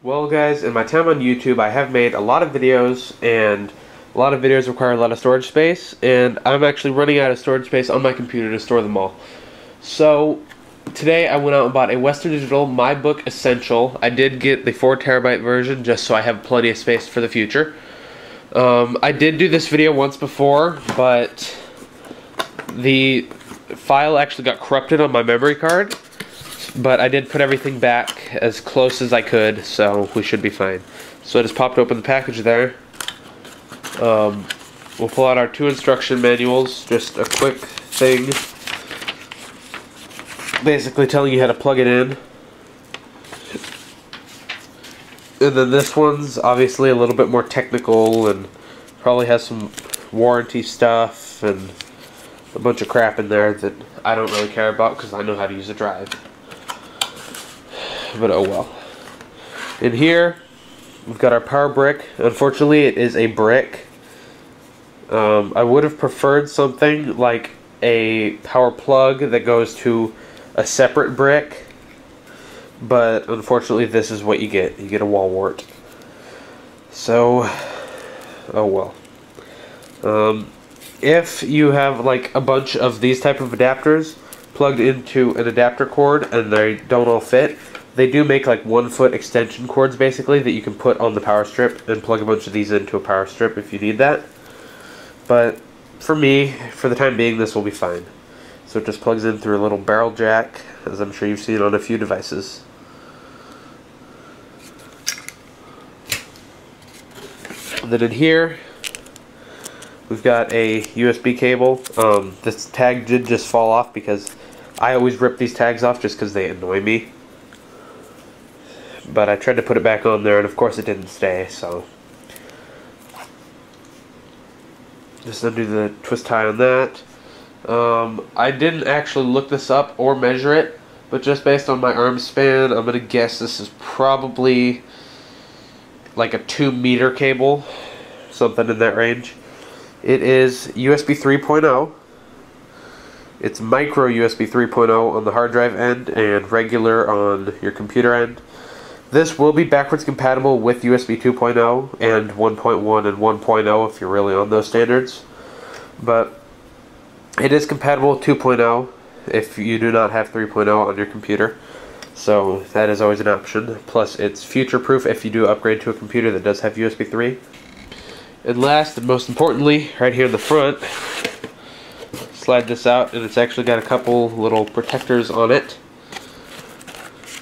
Well guys, in my time on YouTube I have made a lot of videos and a lot of videos require a lot of storage space and I'm actually running out of storage space on my computer to store them all. So today I went out and bought a Western Digital MyBook Essential. I did get the 4 terabyte version just so I have plenty of space for the future. Um, I did do this video once before but the file actually got corrupted on my memory card but I did put everything back as close as I could, so we should be fine. So I just popped open the package there. Um, we'll pull out our two instruction manuals, just a quick thing. Basically telling you how to plug it in. And then this one's obviously a little bit more technical and probably has some warranty stuff and a bunch of crap in there that I don't really care about because I know how to use a drive but oh well. In here, we've got our power brick. Unfortunately, it is a brick. Um, I would have preferred something like a power plug that goes to a separate brick, but unfortunately, this is what you get. You get a wall wart. So, oh well. Um, if you have like a bunch of these type of adapters plugged into an adapter cord and they don't all fit, they do make like one foot extension cords basically that you can put on the power strip and plug a bunch of these into a power strip if you need that. But for me, for the time being, this will be fine. So it just plugs in through a little barrel jack, as I'm sure you've seen on a few devices. And then in here, we've got a USB cable. Um, this tag did just fall off because I always rip these tags off just because they annoy me but I tried to put it back on there and of course it didn't stay so. Just undo the twist tie on that. Um, I didn't actually look this up or measure it but just based on my arm span I'm gonna guess this is probably like a 2 meter cable something in that range. It is USB 3.0 it's micro USB 3.0 on the hard drive end and regular on your computer end this will be backwards compatible with USB 2.0 and 1.1 and 1.0 if you're really on those standards. But it is compatible with 2.0 if you do not have 3.0 on your computer. So that is always an option. Plus it's future proof if you do upgrade to a computer that does have USB 3. And last and most importantly, right here in the front, slide this out and it's actually got a couple little protectors on it.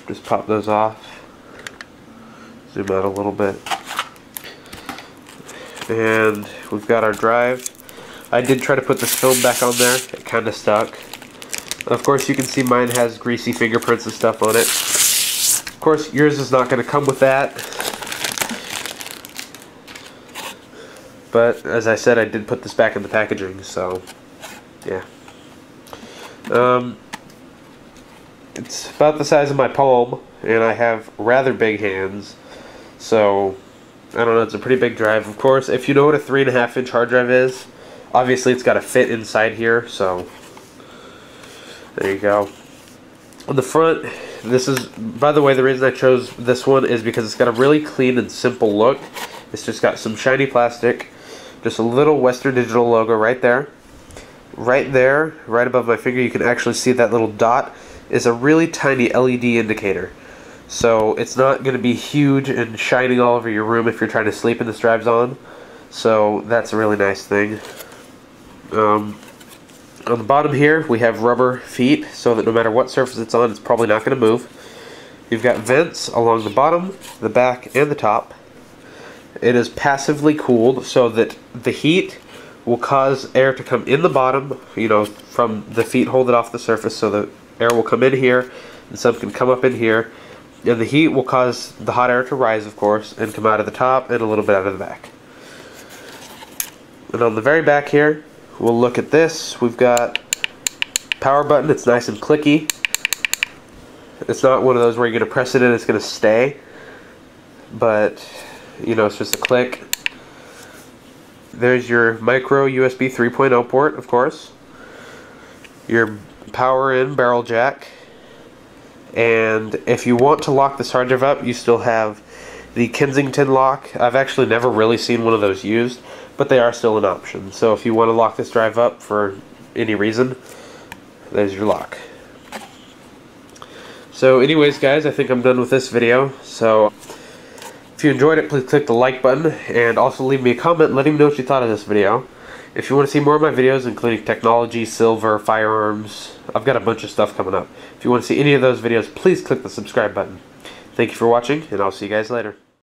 Just pop those off zoom out a little bit. And we've got our drive. I did try to put this film back on there. It kind of stuck. Of course, you can see mine has greasy fingerprints and stuff on it. Of course, yours is not going to come with that. But, as I said, I did put this back in the packaging, so, yeah. Um, it's about the size of my palm, and I have rather big hands. So, I don't know, it's a pretty big drive. Of course, if you know what a 3.5 inch hard drive is, obviously it's got to fit inside here, so there you go. On the front, this is, by the way, the reason I chose this one is because it's got a really clean and simple look. It's just got some shiny plastic, just a little Western Digital logo right there. Right there, right above my finger, you can actually see that little dot is a really tiny LED indicator. So it's not going to be huge and shining all over your room if you're trying to sleep and this drives on. So that's a really nice thing. Um, on the bottom here, we have rubber feet so that no matter what surface it's on, it's probably not going to move. You've got vents along the bottom, the back, and the top. It is passively cooled so that the heat will cause air to come in the bottom, you know, from the feet hold it off the surface so the air will come in here and some can come up in here and the heat will cause the hot air to rise, of course, and come out of the top and a little bit out of the back. And on the very back here, we'll look at this. We've got power button. It's nice and clicky. It's not one of those where you're going to press it and it's going to stay. But, you know, it's just a click. There's your micro USB 3.0 port, of course. Your power in barrel jack And if you want to lock this hard drive up, you still have the Kensington lock. I've actually never really seen one of those used, but they are still an option. So if you want to lock this drive up for any reason, there's your lock. So anyways guys, I think I'm done with this video. So if you enjoyed it, please click the like button and also leave me a comment letting me know what you thought of this video. If you want to see more of my videos, including technology, silver, firearms, I've got a bunch of stuff coming up. If you want to see any of those videos, please click the subscribe button. Thank you for watching, and I'll see you guys later.